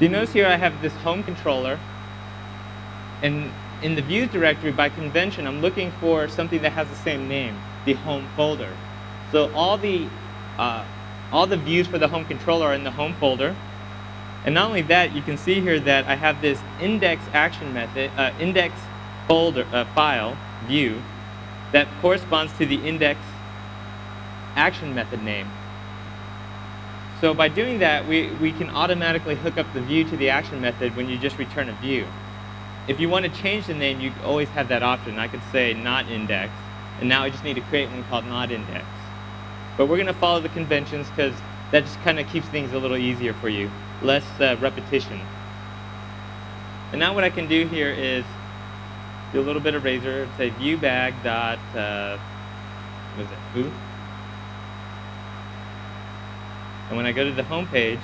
You notice here I have this home controller, and in the views directory, by convention, I'm looking for something that has the same name, the home folder. So all the uh, all the views for the home controller are in the home folder. And not only that, you can see here that I have this index action method, uh, index folder uh, file view that corresponds to the index action method name. So by doing that, we, we can automatically hook up the view to the action method when you just return a view. If you want to change the name, you always have that option. I could say not index, and now I just need to create one called not index. But we're going to follow the conventions because that just kind of keeps things a little easier for you, less uh, repetition. And now what I can do here is do a little bit of razor, say view bag dot, uh, what is it, foo? And when I go to the home page,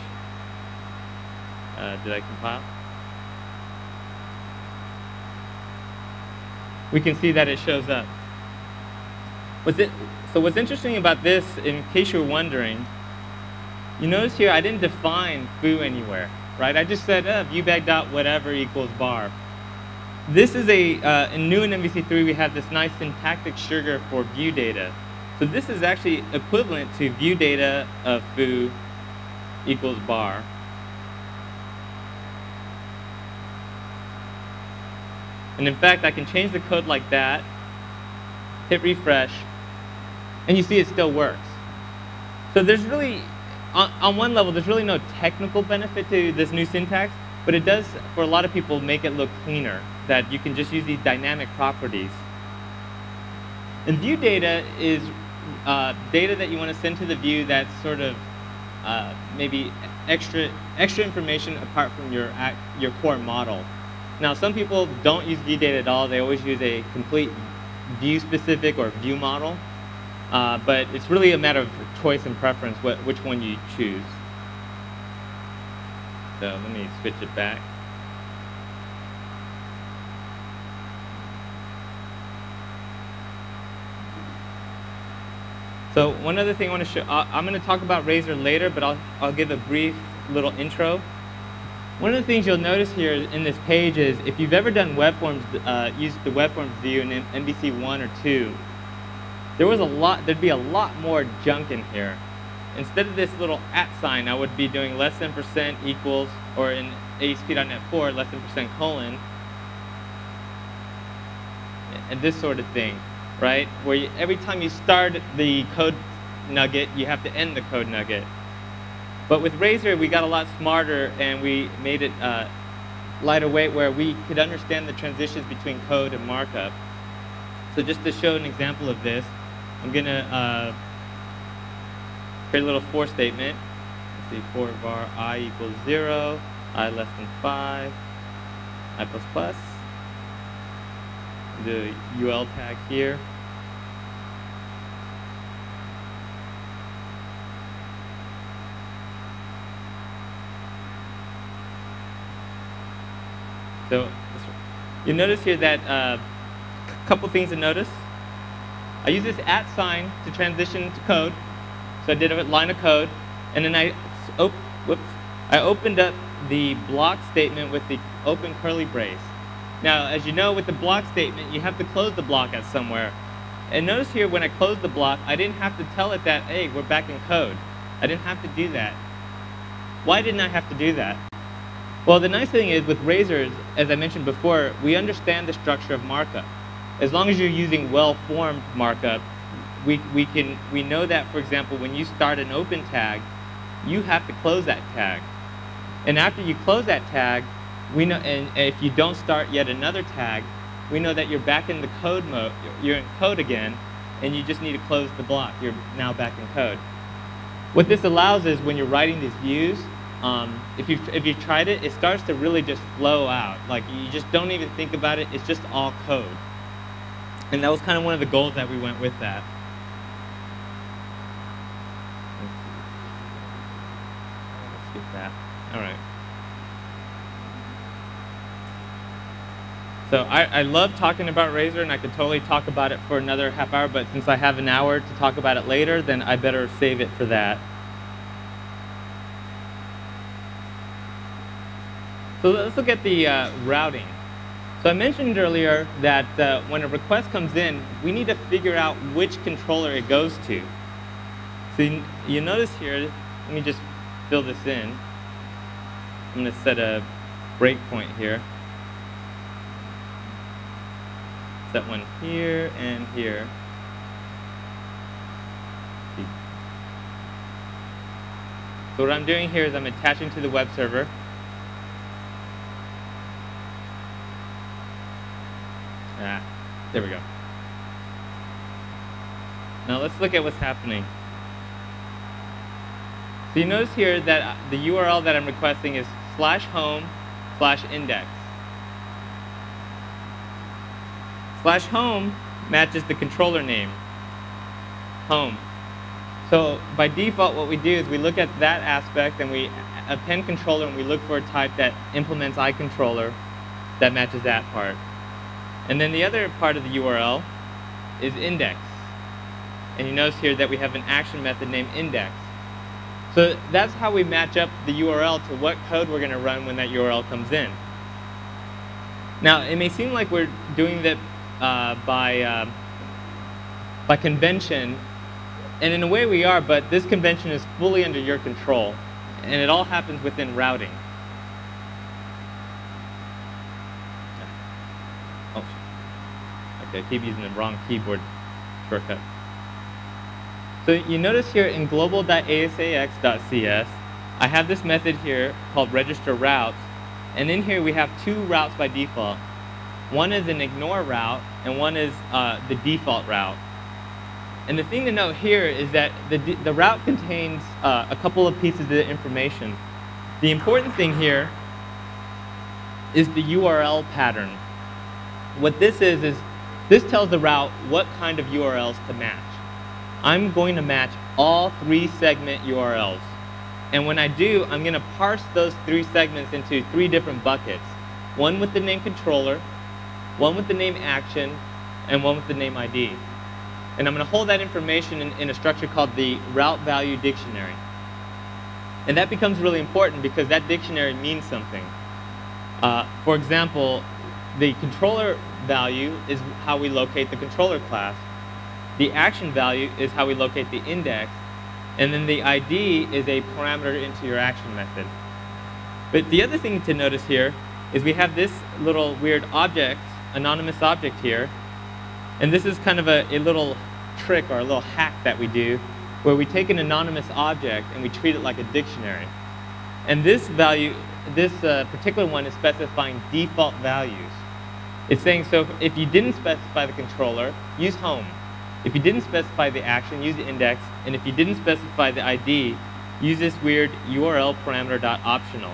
uh, did I compile? We can see that it shows up. It, so what's interesting about this, in case you're wondering, you notice here I didn't define foo anywhere, right? I just said uh, viewbag dot whatever equals bar. This is a, uh, in new in MVC3 we have this nice syntactic sugar for view data. So this is actually equivalent to view data of foo equals bar. And in fact, I can change the code like that, hit refresh, and you see it still works. So there's really, on, on one level, there's really no technical benefit to this new syntax, but it does, for a lot of people, make it look cleaner, that you can just use these dynamic properties. And view data is uh, data that you want to send to the view that's sort of uh, maybe extra extra information apart from your your core model. Now, some people don't use view data at all. They always use a complete view specific or view model. Uh, but it's really a matter of choice and preference, what, which one you choose. So let me switch it back. So one other thing I want to show, I'm going to talk about Razor later, but I'll, I'll give a brief little intro. One of the things you'll notice here in this page is if you've ever done web forms, uh, used the web forms view in MVC 1 or 2, there was a lot, there'd be a lot more junk in here. Instead of this little at sign, I would be doing less than percent equals, or in ASP.NET 4, less than percent colon, and this sort of thing right? Where you, every time you start the code nugget, you have to end the code nugget. But with Razor, we got a lot smarter and we made it uh, lighter weight where we could understand the transitions between code and markup. So just to show an example of this, I'm going to uh, create a little for statement. Let's see, for var i equals 0, i less than 5, i plus plus the UL tag here. So you notice here that a uh, couple things to notice. I use this at sign to transition to code. So I did a line of code, and then I, op whoops, I opened up the block statement with the open curly brace. Now, as you know, with the block statement, you have to close the block at somewhere. And notice here, when I closed the block, I didn't have to tell it that, hey, we're back in code. I didn't have to do that. Why didn't I have to do that? Well, the nice thing is with Razors, as I mentioned before, we understand the structure of markup. As long as you're using well-formed markup, we, we, can, we know that, for example, when you start an open tag, you have to close that tag. And after you close that tag, we know, and if you don't start yet another tag, we know that you're back in the code mode, you're in code again, and you just need to close the block. You're now back in code. What this allows is when you're writing these views, um, if you've, if you've tried it, it starts to really just flow out. Like you just don't even think about it, it's just all code. And that was kind of one of the goals that we went with that. Let's skip that. All right. So I, I love talking about Razor, and I could totally talk about it for another half hour, but since I have an hour to talk about it later, then I better save it for that. So let's look at the uh, routing. So I mentioned earlier that uh, when a request comes in, we need to figure out which controller it goes to. So you, you notice here, let me just fill this in. I'm going to set a breakpoint here. Set one here and here. So what I'm doing here is I'm attaching to the web server. Ah, there we go. Now let's look at what's happening. So you notice here that the URL that I'm requesting is slash home slash index. Slash home matches the controller name, home. So by default, what we do is we look at that aspect and we append controller and we look for a type that implements iController that matches that part. And then the other part of the URL is index. And you notice here that we have an action method named index. So that's how we match up the URL to what code we're going to run when that URL comes in. Now, it may seem like we're doing that by, uh, by convention and in a way we are, but this convention is fully under your control. And it all happens within routing. Oh, okay, I keep using the wrong keyboard shortcut. So you notice here in global.asax.cs, I have this method here called register routes. And in here we have two routes by default. One is an ignore route, and one is uh, the default route. And the thing to note here is that the, the route contains uh, a couple of pieces of information. The important thing here is the URL pattern. What this is, is this tells the route what kind of URLs to match. I'm going to match all three segment URLs. And when I do, I'm going to parse those three segments into three different buckets. One with the name controller, one with the name action, and one with the name ID. And I'm going to hold that information in, in, a structure called the route value dictionary. And that becomes really important because that dictionary means something. Uh, for example, the controller value is how we locate the controller class. The action value is how we locate the index. And then the ID is a parameter into your action method. But the other thing to notice here is we have this little weird object, anonymous object here, and this is kind of a, a little trick or a little hack that we do where we take an anonymous object and we treat it like a dictionary. And this value, this uh, particular one is specifying default values. It's saying, so if, you didn't specify the controller, use home. If you didn't specify the action, use the index. And if you didn't specify the ID, use this weird URL parameter dot optional.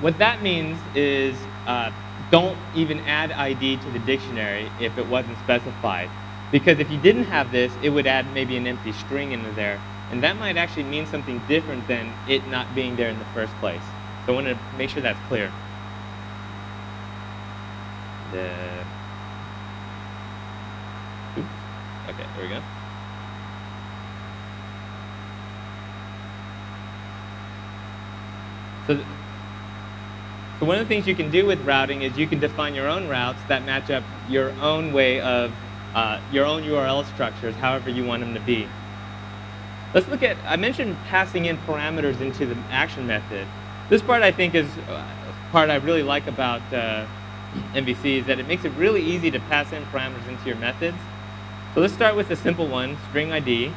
What that means is uh, don't even add ID to the dictionary if it wasn't specified. Because if you didn't have this, it would add maybe an empty string into there. And that might actually mean something different than it not being there in the first place. So I want to make sure that's clear. The... Oops. Okay, there we go. So so one of the things you can do with routing is you can define your own routes that match up your own way of, uh, your own URL structures, however you want them to be. Let's look at, I mentioned passing in parameters into the action method. This part I think is uh, part I really like about uh, MVC is that it makes it really easy to pass in parameters into your methods. So let's start with a simple one, string ID.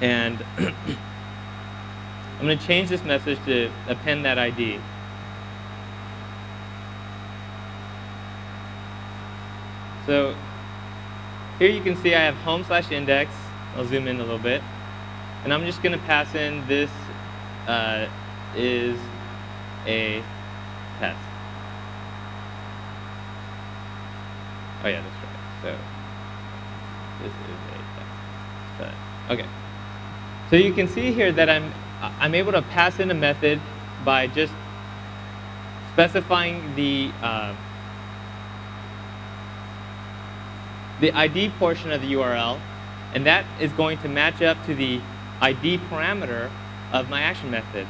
And I'm going to change this message to append that ID. So here you can see I have home slash index. I'll zoom in a little bit. And I'm just going to pass in this uh, is a test. Oh yeah, that's right. So this is a test. okay. So you can see here that I'm I'm able to pass in a method by just specifying the uh, the ID portion of the URL, and that is going to match up to the ID parameter of my action method.